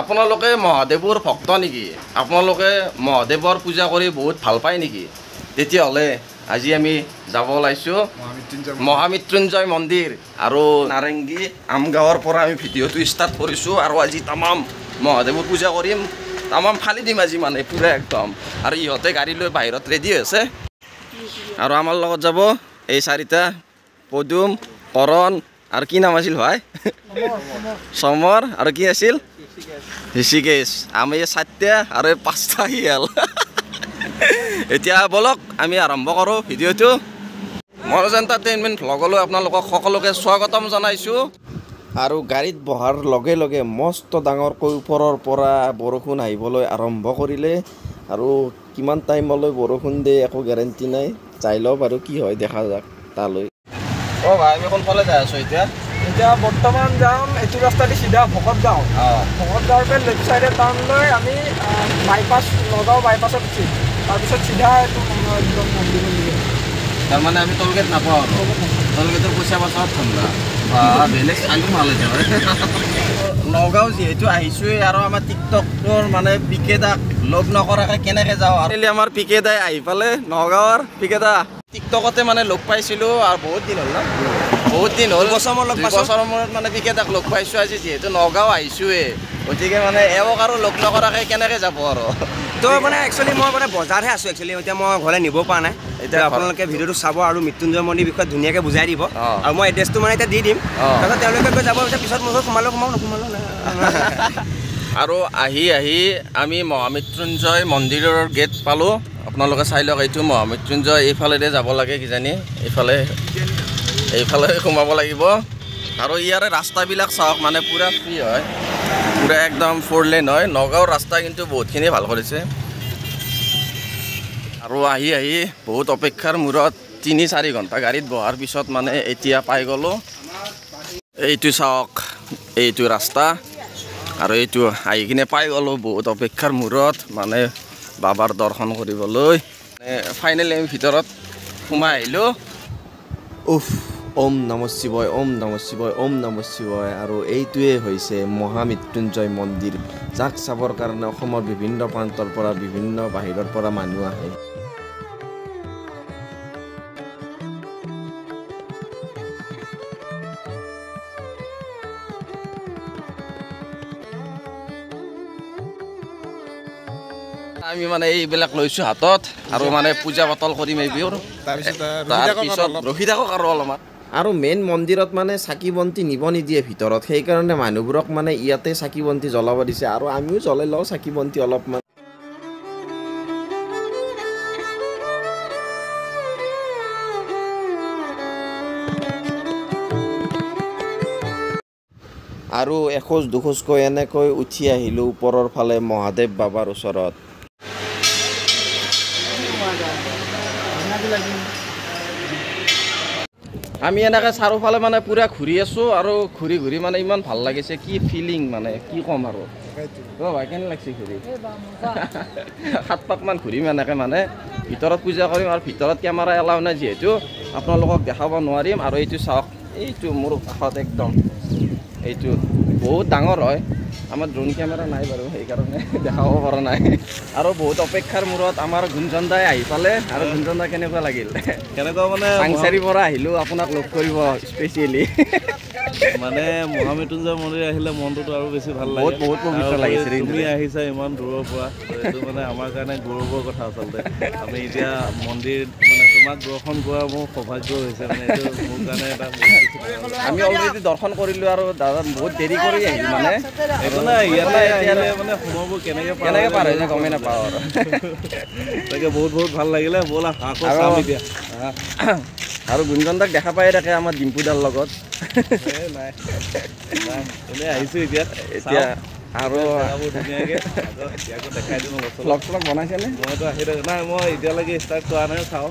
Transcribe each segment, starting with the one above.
আপোনালোকে মহাদেৱৰ ভক্ত নেকি? আপোনালোকে মহাদেৱৰ পূজা কৰি বহুত ভাল পায় নেকি? তেতিয়াহ'লে আজি আমি যাব ওলাইছোঁ মহামৃত্যুঞ্জয় মন্দিৰ। আৰু নাৰেংগী আমগাঁৱৰ পৰা আমি ভিডিঅ'টো ষ্টাৰ্ট কৰিছোঁ আৰু আজি তামাম মহাদেৱৰ পূজা কৰিম। তামাম ফালি দিম আজি মানে পূৰা একদম। আৰু ইহঁতে গাড়ী লৈ বাহিৰত ৰেডি হৈছে। আৰু আমাৰ লগত যাব এই চাৰিটা পদুম কৰণ আৰু কি নাম আছিল ভাই? চমৰ আৰু কি আছিল? ঋষিকেশ আমি চাৰিটা আৰু পাঁচটা শিয়াল। এতিয়া বলক আমি আৰম্ভ কৰোঁ ভিডিঅ'টো। মনোজ এণ্টাৰটেইনমেণ্ট ভ্লগলৈ আপোনালোকক সকলোকে স্বাগতম জনাইছোঁ। আৰু গাড়ীত বহাৰ লগে লগে মস্ত ডাঙৰকৈ ওপৰৰ পৰা বৰষুণ আহিবলৈ আৰম্ভ কৰিলে। আৰু কিমান টাইমলৈ বৰষুণ দিয়ে একো গেৰেণ্টি নাই। যাই লওক আৰু কি হয় দেখা যাওক তালৈ। অঁ ভাই আমি কোনফালে যাই আছোঁ এতিয়া? এতিয়া বৰ্তমান যাম এইটো ৰাস্তা দি চিধা ভকত গাঁও ভকত গাঁৱৰ পৰা লেফ্ট চাইডে টাৰ্ণ লৈ আমি বাইপাছ নগাঁও বাইপাছত উঠিম তাৰপিছত চিধা এইটো তাৰমানে আমি টলগেট নাপাওঁ। টলগেটৰ পইচা বচাত ঠাণ্ডা বা বেলেগ ভাল হৈছে হয় নগাঁও যিহেতু আহিছোঁৱেই আৰু আমাৰ টিকটকৰ মানে পিকে দাক লগ নকৰাকৈ কেনেকৈ যাওঁ আৰু। আমাৰ পিকে দাই আহি পালে নগাঁৱৰ পিকে দা টিকটকতে মানে লগ পাইছিলোঁ আৰু বহুত দিন হ'ল ন। বহুত দিন হ'ল। বছৰ লগ বছৰৰ মূৰত মানে পিকে দাক লগ পাইছোঁ আজি যিহেতু নগাঁও আহিছোঁৱেই গতিকে মানে এওঁক আৰু লগ নকৰাকৈ কেনেকৈ যাব আৰু? তো মানে একচুৱেলি মই মানে বজাৰহে আছোঁ একচুৱেলি এতিয়া মই ঘৰলৈ নিব পৰা নাই। এতিয়া আপোনালোকে ভিডিঅ'টো চাব আৰু মৃত্যুঞ্জয় মন্দিৰ বিষয়ে ধুনীয়াকৈ বুজাই দিব। আৰু মই এড্ৰেছটো মানে এতিয়া দি দিম। তাৰপিছত তেওঁলোকে গৈ যাব এতিয়া পিছত মোৰ ঘৰত সোমালো সোমাও নোসোমালো আৰু আহি আহি আমি মহামৃত্যুঞ্জয় মন্দিৰৰ গেট পালোঁ। আপোনালোকে চাই লওক এইটো মহামৃত্যুঞ্জয় এইফালেৰে যাব লাগে কিজানি। এইফালে এইফালে সোমাব লাগিব। আৰু ইয়াৰে ৰাস্তাবিলাক চাওক মানে পূৰা ফ্ৰী হয়। পূৰা একদম ফ'ৰ লেন হয়। নগাঁৱৰ ৰাস্তা কিন্তু বহুতখিনি ভাল কৰিছে। আৰু আহি আহি বহুত অপেক্ষাৰ মূৰত তিনি চাৰি ঘণ্টা গাড়ীত বহাৰ পিছত মানে এতিয়া পাই গ'লোঁ। এইটো চাওক এইটো ৰাস্তা। আৰু এইটো আহি কিনে পাই গ'লোঁ বহুত অপেক্ষাৰ মূৰত মানে বাবাৰ দৰ্শন কৰিবলৈ। ফাইনেলি আমি ভিতৰত সোমাই আহিলোঁ। উফ। ওম নম শিৱয় ওম নম শিৱয় ওম নম শিৱয়। আৰু এইটোৱে হৈছে মহামৃত্যুঞ্জয় মন্দিৰ যাক চাবৰ কাৰণে অসমৰ বিভিন্ন প্ৰান্তৰ পৰা বিভিন্ন বাহিৰৰ পৰা মানুহ আহে। আমি মানে এইবিলাক লৈছোঁ হাতত আৰু মানে পূজা পাতল কৰিম এইবোৰ তাৰপিছত ৰখি থাকক আৰু অলপমান। আৰু মেইন মন্দিৰত মানে চাকি বন্তি নিব নিদিয়ে ভিতৰত। সেইকাৰণে মানুহবোৰক মানে ইয়াতে চাকি বন্তি জ্বলাব দিছে আৰু আমিও জ্বলাই লওঁ চাকি বন্তি অলপমান। আৰু এখোজ দুখোজকৈ এনেকৈ উঠি আহিলোঁ ওপৰৰ ফালে মহাদেৱ বাবাৰ ওচৰত। আমি এনেকৈ চাৰিওফালে মানে পূৰা ঘূৰি আছোঁ আৰু ঘূৰি ঘূৰি মানে ইমান ভাল লাগিছে কি ফিলিং মানে কি ক'ম আৰু। ভাই কেনে লাগিছে ঘূৰি? সাত পাকমান ঘূৰিম এনেকৈ মানে। ভিতৰত পূজা কৰিম আৰু ভিতৰত কেমেৰা এলাও নাই যিহেতু। আপোনালোকক দেখাব নোৱাৰিম আৰু এইটো চাওক এইটো মোৰ কাষত একদম এইটো বহুত ডাঙৰ হয়। আমাৰ ড্ৰোন কেমেৰা নাই বাৰু সেইকাৰণে দেখাব পৰা নাই। আৰু বহুত অপেক্ষাৰ মূৰত আমাৰ গুঞ্জন দাই আহি পালে। আৰু গুঞ্জন দা কেনেকুৱা লাগিল? কেনেকুৱা মানে চাংচাৰিৰ পৰা আহিলোঁ আপোনাক লগ কৰিব স্পেচিয়েলি মানে মহামৃত্যুঞ্জয় মন্দিৰ আহিলে মনটোতো আৰু বেছি ভাল লাগে। বহুত- বহুত পবিত্ৰ লাগিছে। তুমি আহিছা ইমান দূৰৰ পৰা এইটো মানে আমাৰ কাৰণে গৌৰৱৰ কথা আচলতে। আমি এতিয়া মন্দিৰ মানে তোমাক দৰ্শন কৰা মোৰ সৌভাগ্য হৈছে। মানে এইটো মোৰ কাৰণে এটা। আমি অলৰেডি দৰ্শন কৰিলোঁ আৰু দাদা বহুত দেৰি কৰি আহিলোঁ মানে একো নাই ইয়াতে এতিয়া আহিলে মানে সোমাব কেনেকৈ পাৰ কেনেকৈ হৈ পাৰ যায় হৈছে গমেই নাপাওঁ আৰু তাকে বহুত বহুত ভাল লাগিলে ব'লা আকৌ আৰু- চাম এতিয়া আৰু গুঞ্জন দাক দেখা পাই থাকে আমাৰ ডিম্পুদাৰ লগত নাই নাই এনেই আহিছোঁ এতিয়া এতিয়া আৰু দেখাই দিওঁ বস্তু ব্লগ চলগ বনাইছেনে মইতো আহি থাকোঁ নাই মই এতিয়ালৈকে ষ্টাৰ্ট কৰা নাই চাওঁ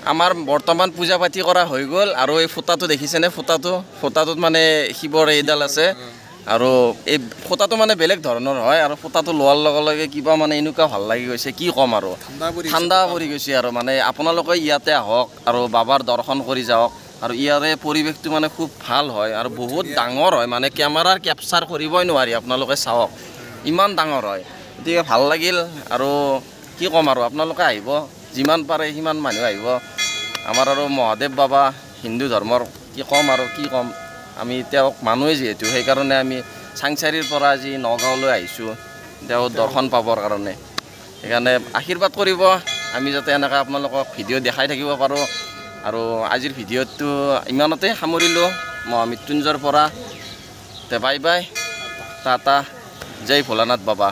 আমাৰ বৰ্তমান পূজা পাতি কৰা হৈ গ'ল আৰু এই ফুটাটো দেখিছেনে? ফুটাটো ফুটাটোত মানে শিৱৰ এইডাল আছে। আৰু এই ফুটাটো মানে বেলেগ ধৰণৰ হয় আৰু ফুটাটো লোৱাৰ লগে লগে কিবা মানে এনেকুৱা ভাল লাগি গৈছে। কি ক'ম আৰু? ঠাণ্ডা পৰি গৈছে। আৰু মানে আপোনালোকে ইয়াতে আহক আৰু বাবাৰ দৰ্শন কৰি যাওক। আৰু ইয়াৰে পৰিৱেশটো মানে খুব ভাল হয় আৰু বহুত ডাঙৰ হয়। মানে কেমেৰাৰ কেপচাৰ কৰিবই নোৱাৰি আপোনালোকে চাওক। ইমান ডাঙৰ হয়। গতিকে ভাল লাগিল আৰু কি ক'ম আৰু আপোনালোকে আহিব। যিমান পাৰে সিমান মানুহ আহিব। আমাৰ আৰু মহাদেৱ বাবা হিন্দু ধৰ্মৰ কি ক'ম আৰু কি ক'ম আমি তেওঁক মানুহে যিহেতু সেইকাৰণে আমি চাংচাৰীৰ পৰা আজি নগাঁৱলৈ আহিছোঁ তেওঁ দৰ্শন পাবৰ কাৰণে। সেইকাৰণে আশীৰ্বাদ কৰিব আমি যাতে এনেকৈ আপোনালোকক ভিডিঅ' দেখাই থাকিব পাৰোঁ। আৰু আজিৰ ভিডিঅ'টো ইমানতে সামৰিলোঁ মহামৃত্যুঞ্জয়ৰ পৰা। তে বাই বাই টাটা জয় ভোলানাথ বাবা।